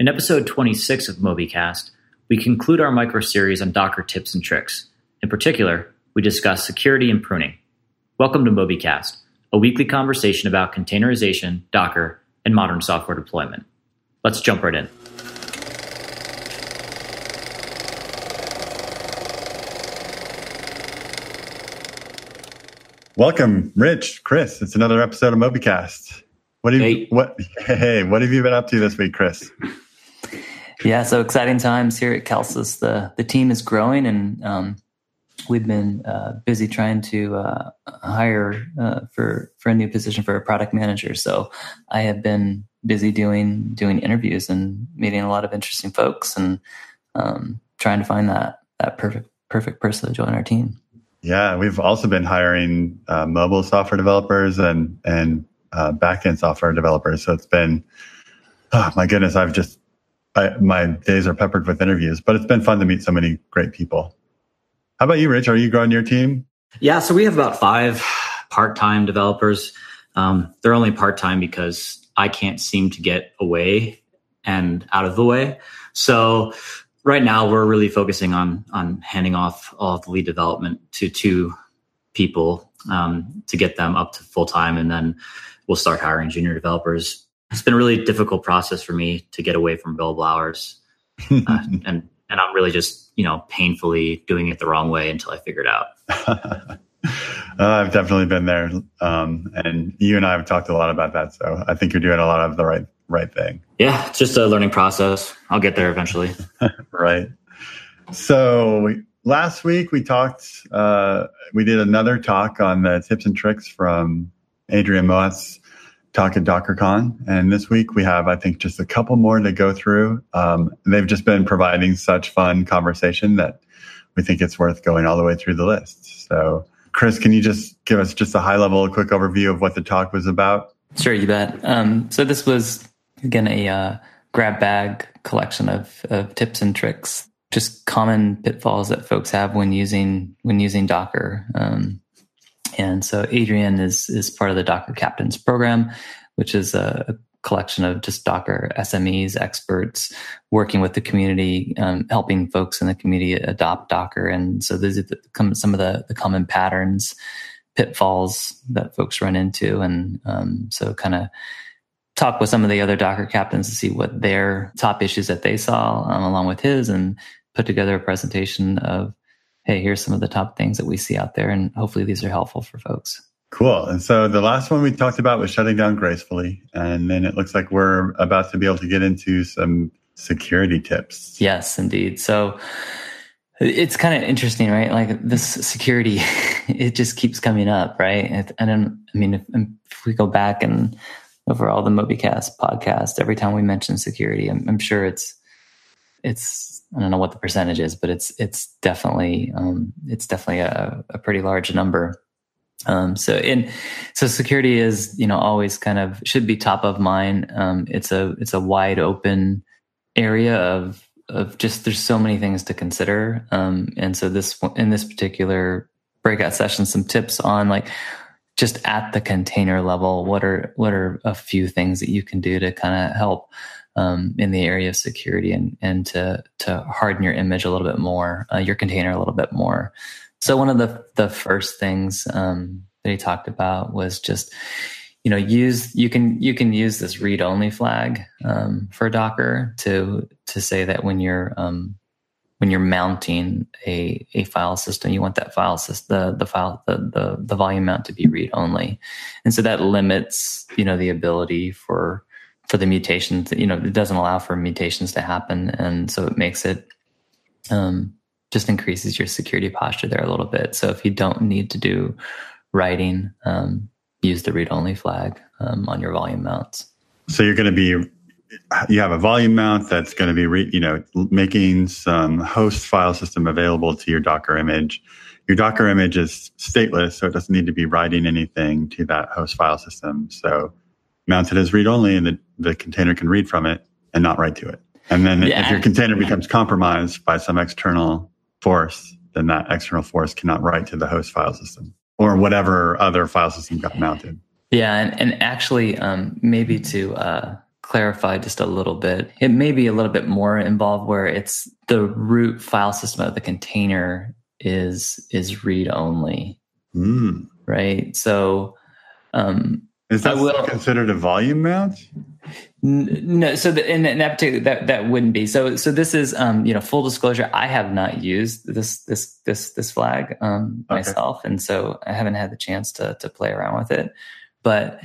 In episode 26 of MobyCast, we conclude our micro series on Docker tips and tricks. In particular, we discuss security and pruning. Welcome to MobyCast, a weekly conversation about containerization, Docker, and modern software deployment. Let's jump right in. Welcome, Rich, Chris. It's another episode of MobyCast. What have Hey. you, what hey, what have you been up to this week, Chris? Yeah, so exciting times here at Kelsus. The the team is growing, and um, we've been uh, busy trying to uh, hire uh, for for a new position for a product manager. So I have been busy doing doing interviews and meeting a lot of interesting folks, and um, trying to find that that perfect perfect person to join our team. Yeah, we've also been hiring uh, mobile software developers and and uh, backend software developers. So it's been, oh my goodness, I've just I, my days are peppered with interviews, but it's been fun to meet so many great people. How about you, Rich? Are you growing your team? Yeah, so we have about five part time developers. Um, they're only part time because I can't seem to get away and out of the way. So right now we're really focusing on on handing off all of the lead development to two people um, to get them up to full time, and then we'll start hiring junior developers. It's been a really difficult process for me to get away from Bill Blowers, uh, and and I'm really just you know painfully doing it the wrong way until I figure it out. uh, I've definitely been there, um, and you and I have talked a lot about that. So I think you're doing a lot of the right right thing. Yeah, it's just a learning process. I'll get there eventually. right. So we, last week we talked, uh, we did another talk on the tips and tricks from Adrian Mouat's talk at DockerCon. And this week we have, I think, just a couple more to go through. Um, they've just been providing such fun conversation that we think it's worth going all the way through the list. So, Chris, can you just give us just a high level, quick overview of what the talk was about? Sure, you bet. Um, so this was again a uh, grab bag collection of, of tips and tricks, just common pitfalls that folks have when using when using Docker. Um, and so Adrian is is part of the Docker Captains program, which is a, collection of just Docker SMEs, experts working with the community, um, helping folks in the community adopt Docker. And so these are some of the, the common patterns, pitfalls that folks run into, and um, so kind of talk with some of the other Docker captains to see what their top issues that they saw um, along with his, and put together a presentation of, hey, here's some of the top things that we see out there, and hopefully these are helpful for folks. Cool. And so the last one we talked about was shutting down gracefully. And then it looks like we're about to be able to get into some security tips. Yes, indeed. So it's kind of interesting, right? Like this security, it just keeps coming up, right? And I mean, if, if we go back and over all the MobyCast podcast, every time we mention security, I'm, I'm sure it's, it's, I don't know what the percentage is, but it's, it's definitely, um, it's definitely a, a pretty large number. Um, so in, so security is, you know, always kind of should be top of mind. Um, it's a, it's a wide open area of, of just, there's so many things to consider. Um, and so this, in this particular breakout session, some tips on like, just at the container level, what are, what are a few things that you can do to kind of help, um, in the area of security and, and to, to harden your image a little bit more, uh, your container a little bit more. So one of the the first things um, that he talked about was just you know use you can you can use this read only flag um, for Docker to to say that when you're um, when you're mounting a a file system, you want that file system the the file the the, the volume mount to be read only, and so that limits you know the ability for for the mutations you know it doesn't allow for mutations to happen, and so it makes it um, just increases your security posture there a little bit. So if you don't need to do writing, um, use the read only flag um, on your volume mounts. So you're going to be, you have a volume mount that's going to be, re, you know, making some host file system available to your Docker image. Your Docker image is stateless, so it doesn't need to be writing anything to that host file system. So mount it as read only and the, the container can read from it and not write to it. And then yeah. if your container becomes compromised by some external force, then that external force cannot write to the host file system or whatever other file system got mounted. Yeah, and, and actually, um, maybe to uh, clarify just a little bit. It may be a little bit more involved where it's the root file system of the container is is read only, Mm. right? So um, Is that will- considered a volume mount? No, so the, in, in that particular that that wouldn't be. So so this is um you know full disclosure. I have not used this this this this flag um Okay. myself, and so I haven't had the chance to to play around with it. But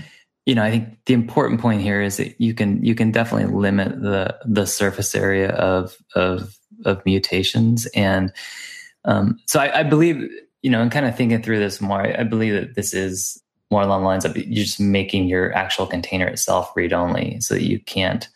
you know, I think the important point here is that you can you can definitely limit the the surface area of of of mutations, and um, so I, I believe you know, and kind of thinking through this more, I, I believe that this is more along the lines of you're just making your actual container itself read only so that you can't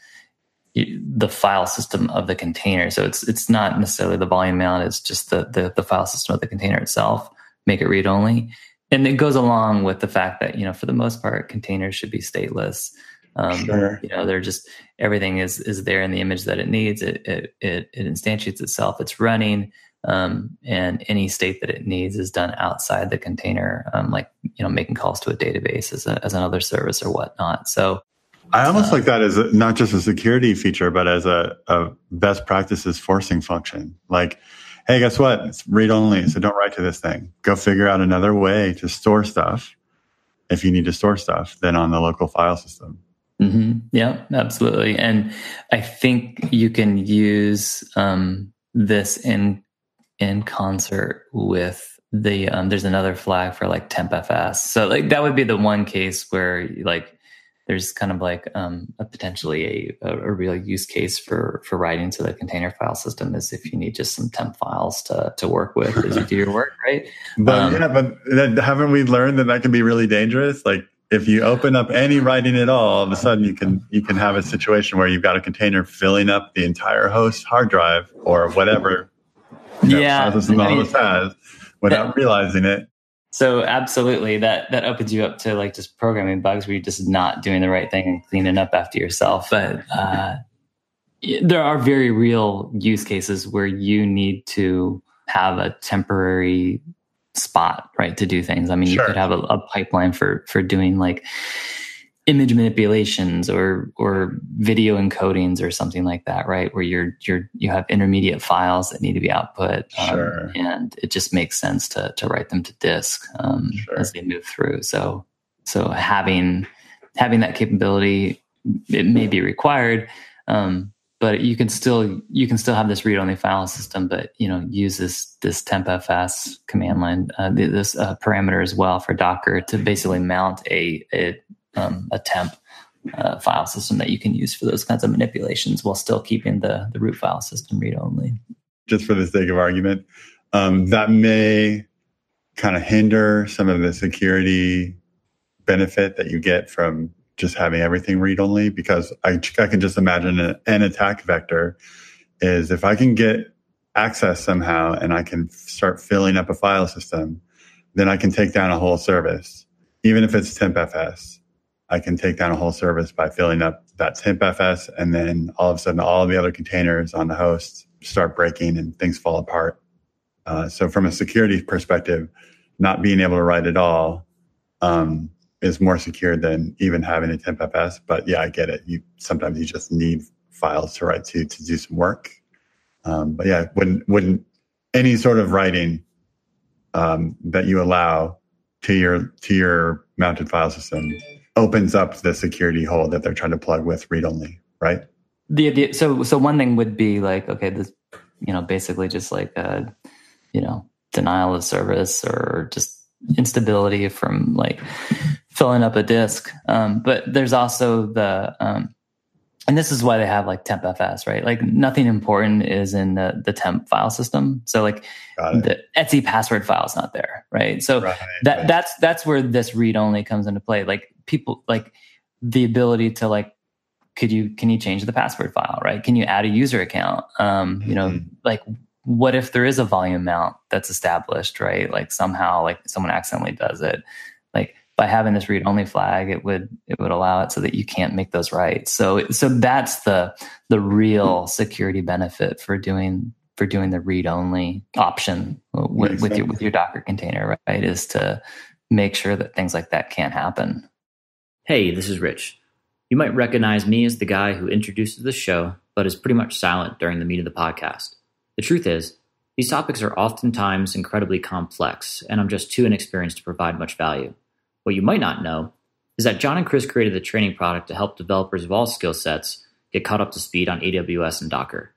you, the file system of the container. So it's it's not necessarily the volume mount it's just the, the the file system of the container itself. Make it read only. And it goes along with the fact that you know for the most part containers should be stateless. Um, Sure. you know they're just everything is is there in the image that it needs. It it it, it instantiates itself. It's running um, and any state that it needs is done outside the container, um, like you know making calls to a database as, a, as another service or whatnot. So I almost Uh, like that as a, not just a security feature, but as a, a best practices forcing function. Like, hey, guess what? It's read only, so don't write to this thing. Go figure out another way to store stuff if you need to store stuff than on the local file system. hmm yeah, absolutely. And I think you can use um, this in in concert with the um, there's another flag for like tmpfs. So like that would be the one case where like there's kind of like um, a potentially a, a, real use case for for writing to the container file system is if you need just some temp files to to work with as you do your work, right? But Um, yeah, but that, haven't we learned that that can be really dangerous? Like if you open up any writing at all, all of a sudden you can you can have a situation where you've got a container filling up the entire host hard drive or whatever you know, Yeah, file system the I mean- has without realizing it. So absolutely, that that opens you up to like just programming bugs where you're just not doing the right thing and cleaning up after yourself. But uh, there are very real use cases where you need to have a temporary spot, right, to do things. I mean, Sure. you could have a, a pipeline for for doing like image manipulations or or video encodings or something like that, right? Where you're you're you have intermediate files that need to be output, um, Sure. and it just makes sense to to write them to disk um, Sure. as they move through. So so having having that capability it may be required. Um, but you can still you can still have this read only file system, but you know use this this tmpfs command line uh, this uh, parameter as well for Docker to basically mount a a, um, a temp uh, file system that you can use for those kinds of manipulations while still keeping the the root file system read only. just for the sake of argument, um, that may kind of hinder some of the security benefit that you get from just having everything read only. Because I, I can just imagine a, an attack vector is if I can get access somehow and I can start filling up a file system, then I can take down a whole service, even if it's tmpfs. I can take down a whole service by filling up that tmpfs, and then all of a sudden, all of the other containers on the host start breaking and things fall apart. Uh, so, from a security perspective, not being able to write at all um, is more secure than even having a tmpfs. But yeah, I get it. You sometimes you just need files to write to to do some work. Um, but yeah, wouldn't wouldn't any sort of writing um, that you allow to your to your mounted file system opens up the security hole that they're trying to plug with read only, right? The, the so so one thing would be like okay this you know basically just like a you know denial of service or just instability from like filling up a disk. Um, but there's also the um, and this is why they have like tmpfs right? Like nothing important is in the, the temp file system. So like the etc password file is not there right? So Right, that right. that's that's where this read only comes into play. Like people like the ability to like could you can you change the password file right? Can you add a user account? Um you know Mhm. like what if there is a volume mount that's established right? Like somehow like someone accidentally does it. Like by having this read only flag it would it would allow it so that you can't make those right so so that's the the real security benefit for doing for doing the read only option with, Makes with your with your docker container right is to make sure that things like that can't happen Hey, this is Rich. You might recognize me as the guy who introduces the show, but is pretty much silent during the meat of the podcast. The truth is, these topics are oftentimes incredibly complex, and I'm just too inexperienced to provide much value. What you might not know is that John and Chris created the training product to help developers of all skill sets get caught up to speed on AWS and Docker.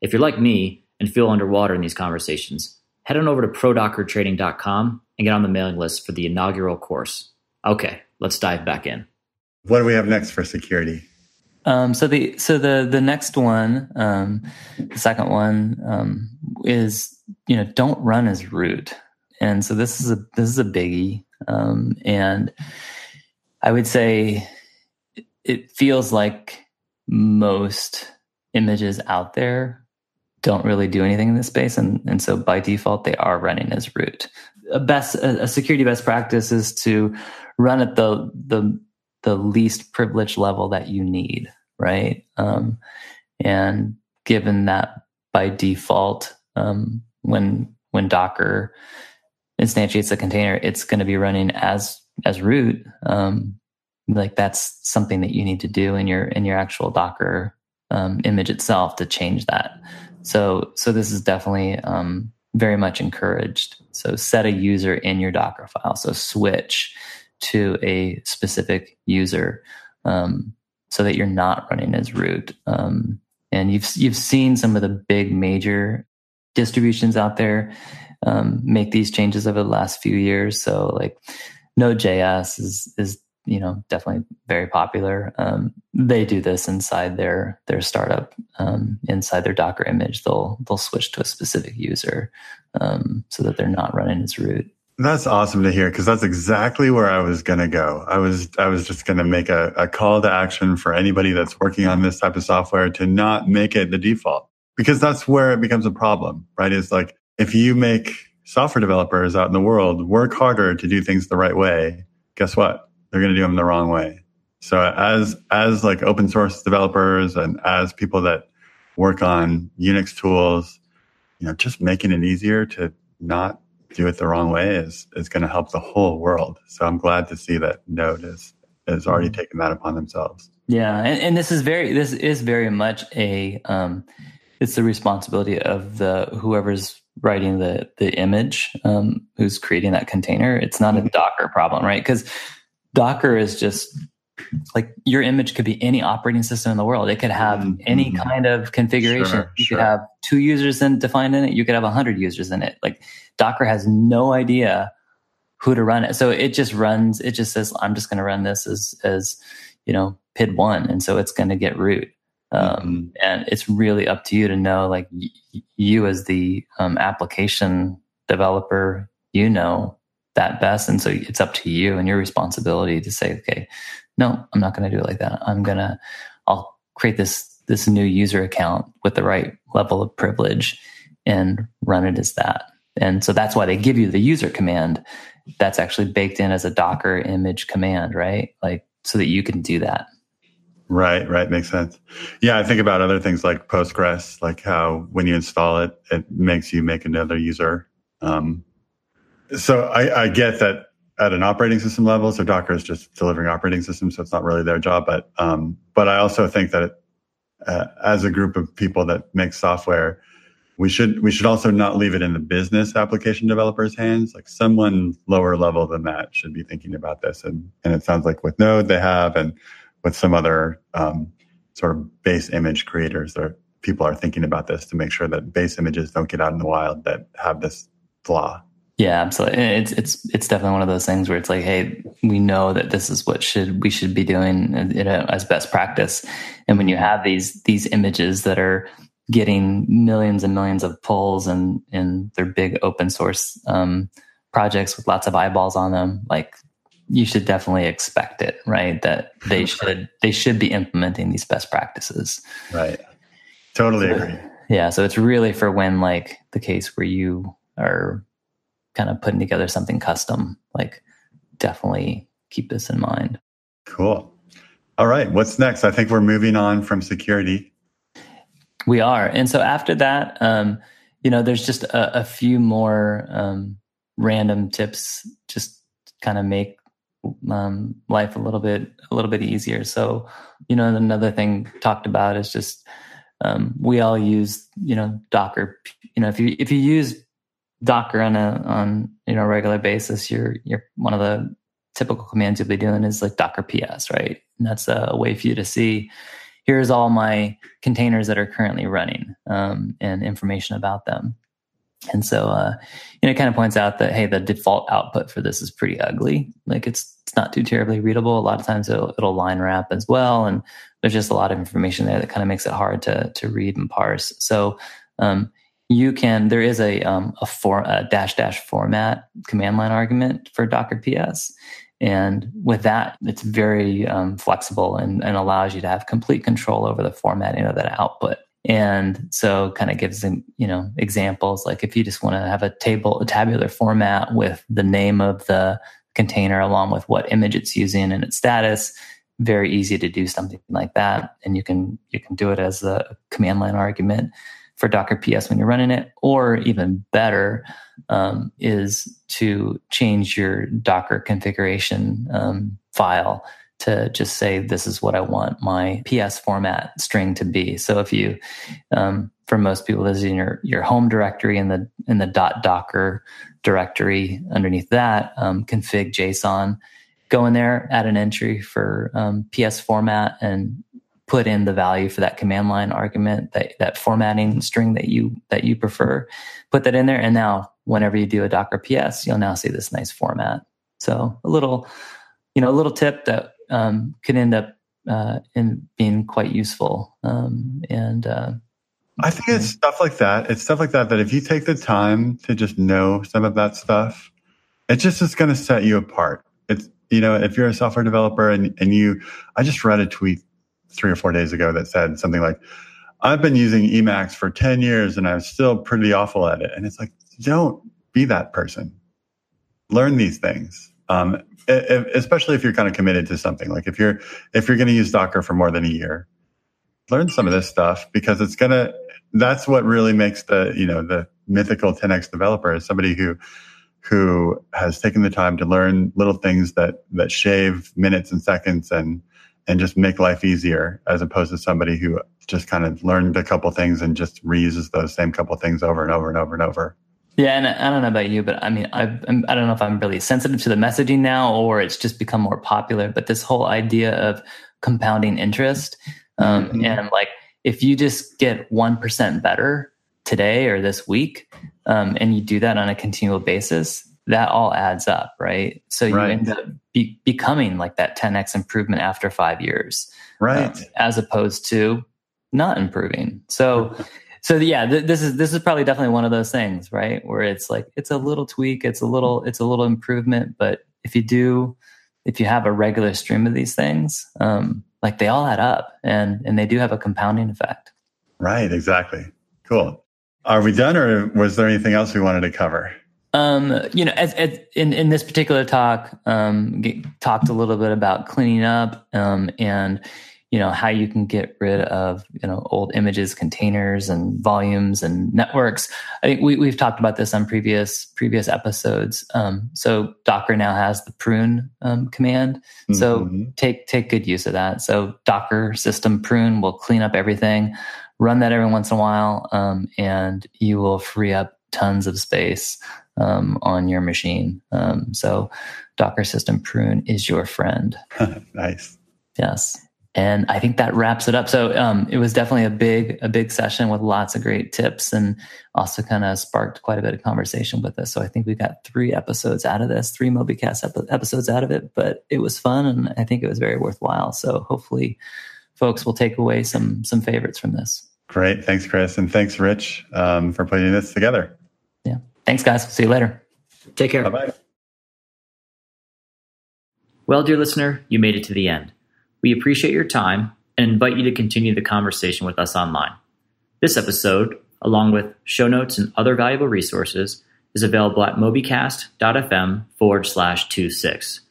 If you're like me and feel underwater in these conversations, head on over to prodockertraining.com and get on the mailing list for the inaugural course. Okay, let's dive back in. What do we have next for security? Um, so the so the the next one, um, the second one um, is you know don't run as root, and so this is a this is a biggie, um, and I would say it feels like most images out there don't really do anything in this space, and and so by default they are running as root. A best a security best practice is to run at the the the least privilege level that you need, right? Um, and given that by default, um, when when Docker instantiates a container, it's going to be running as as root. Um, like that's something that you need to do in your in your actual Docker um, image itself to change that. So so this is definitely um, very much encouraged. So set a user in your Docker file. So switch to a specific user um, so that you're not running as root. Um, and you've you've seen some of the big major distributions out there um, make these changes over the last few years. So like Node.js is is you know definitely very popular. Um, they do this inside their their startup um, inside their Docker image. They'll they'll switch to a specific user um, so that they're not running as root. That's awesome to hear because that's exactly where I was going to go. I was I was just going to make a, a call to action for anybody that's working on this type of software to not make it the default because that's where it becomes a problem, right? It's like if you make software developers out in the world work harder to do things the right way, guess what? They're going to do them the wrong way. So as as like open source developers and as people that work on Unix tools, you know, just making it easier to not do it the wrong way is is going to help the whole world. So I'm glad to see that Node is is already mm-hmm. taken that upon themselves. Yeah, and, and this is very this is very much a um, it's the responsibility of the whoever's writing the the image um, who's creating that container. It's not a mm-hmm. Docker problem, right? Because Docker is just like your image could be any operating system in the world. It could have mm-hmm. any kind of configuration. Sure, you sure. could have two users in, defined in it. You could have a hundred users in it. Like Docker has no idea who to run it. So it just runs, it just says, I'm just going to run this as, as, you know, PID one. And so it's going to get root. Um, mm-hmm. and it's really up to you to know, like y- you as the um, application developer, you know that best. And so it's up to you and your responsibility to say, okay, no, I'm not going to do it like that. I'm going to, I'll create this, this new user account with the right level of privilege and run it as that. And so that's why they give you the user command that's actually baked in as a Docker image command, right? Like so that you can do that. Right, right. Makes sense. Yeah, I think about other things like Postgres, like how when you install it, it makes you make another user. Um, so I, I get that at an operating system level. So Docker is just delivering operating systems, so it's not really their job. But um, but I also think that uh, as a group of people that make software, we should we should also not leave it in the business application developers' hands. Like someone lower level than that should be thinking about this. And and it sounds like with Node they have, and with some other um, sort of base image creators, there people are thinking about this to make sure that base images don't get out in the wild that have this flaw. Yeah, absolutely. It's it's it's definitely one of those things where it's like, hey, we know that this is what should we should be doing you know, as best practice. And when you have these these images that are getting millions and millions of pulls and in their big open source um, projects with lots of eyeballs on them, like you should definitely expect it, right? That they should they should be implementing these best practices. Right. Totally so, agree. Yeah. So it's really for when like the case where you are kind of putting together something custom, like definitely keep this in mind. Cool. All right. What's next? I think we're moving on from security. We are. And so after that, um, you know, there's just a, a few more um, random tips, just kind of make um, life a little bit a little bit easier. So, you know, another thing talked about is just um, we all use you know Docker. You know, if you if you use Docker on a on you know regular basis, you're you're one of the typical commands you'll be doing is like Docker PS, right? And that's a way for you to see here's all my containers that are currently running um, and information about them. And so, uh, you know, it kind of points out that hey, the default output for this is pretty ugly. Like it's it's not too terribly readable. A lot of times it'll, it'll line wrap as well, and there's just a lot of information there that kind of makes it hard to to read and parse. So, um, you can there is a um, a, for, a dash dash format command line argument for Docker PS, and with that, it's very um, flexible and, and allows you to have complete control over the formatting of that output. And so kind of gives them, you know, examples like if you just want to have a table, a tabular format with the name of the container along with what image it's using and its status, very easy to do something like that. And you can, you can do it as a command line argument for Docker PS when you're running it, or even better, um, is to change your Docker configuration um, file to just say this is what I want my PS format string to be. So if you, um, for most people, this is in your your home directory in the in the dot Docker directory. Underneath that, um, config JSON. Go in there, add an entry for um, PS format, and put in the value for that command line argument that that formatting string that you that you prefer. Put that in there, and now whenever you do a Docker PS, you'll now see this nice format. So a little, you know, a little tip that um, could end up uh, in being quite useful. Um, and uh, I think it's stuff like that. It's stuff like that that if you take the time to just know some of that stuff, it just is going to set you apart. It's you know, if you're a software developer and and you, I just read a tweet three or four days ago that said something like, "I've been using Emacs for ten years and I'm still pretty awful at it." And it's like, don't be that person. Learn these things. Um, especially if you're kind of committed to something like if you're if you're going to use docker for more than a year learn some of this stuff because it's going to that's what really makes the you know the mythical 10x developer is somebody who who has taken the time to learn little things that that shave minutes and seconds and and just make life easier as opposed to somebody who just kind of learned a couple things and just reuses those same couple things over and over and over and over yeah, and I don't know about you, but I mean, I I'm, I don't know if I'm really sensitive to the messaging now, or it's just become more popular. But this whole idea of compounding interest, um, mm-hmm. and like if you just get one percent better today or this week, um, and you do that on a continual basis, that all adds up, right? So you right. end up be- becoming like that 10x improvement after five years, right? Um, as opposed to not improving. So so yeah, th- this is this is probably definitely one of those things, right? Where it's like it's a little tweak, it's a little it's a little improvement, but if you do, if you have a regular stream of these things, um, like they all add up, and and they do have a compounding effect. Right. Exactly. Cool. Are we done, or was there anything else we wanted to cover? Um, you know, as, as in in this particular talk, um, get, talked a little bit about cleaning up, um, and you know how you can get rid of you know old images containers and volumes and networks. I think we, we've talked about this on previous previous episodes. Um, so docker now has the prune um, command. Mm-hmm. so take take good use of that. So docker system prune will clean up everything run that every once in a while um, and you will free up tons of space um, on your machine um, so docker system prune is your friend nice yes and I think that wraps it up. So um, it was definitely a big, a big session with lots of great tips, and also kind of sparked quite a bit of conversation with us. So I think we got three episodes out of this, three MobyCast ep- episodes out of it. But it was fun, and I think it was very worthwhile. So hopefully, folks will take away some some favorites from this. Great, thanks, Chris, and thanks, Rich, um, for putting this together. Yeah, thanks, guys. See you later. Take care. Bye bye. Well, dear listener, you made it to the end. We appreciate your time and invite you to continue the conversation with us online. This episode, along with show notes and other valuable resources, is available at mobycast.fm forward slash 26.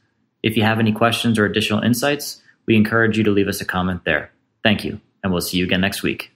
If you have any questions or additional insights, we encourage you to leave us a comment there. Thank you, and we'll see you again next week.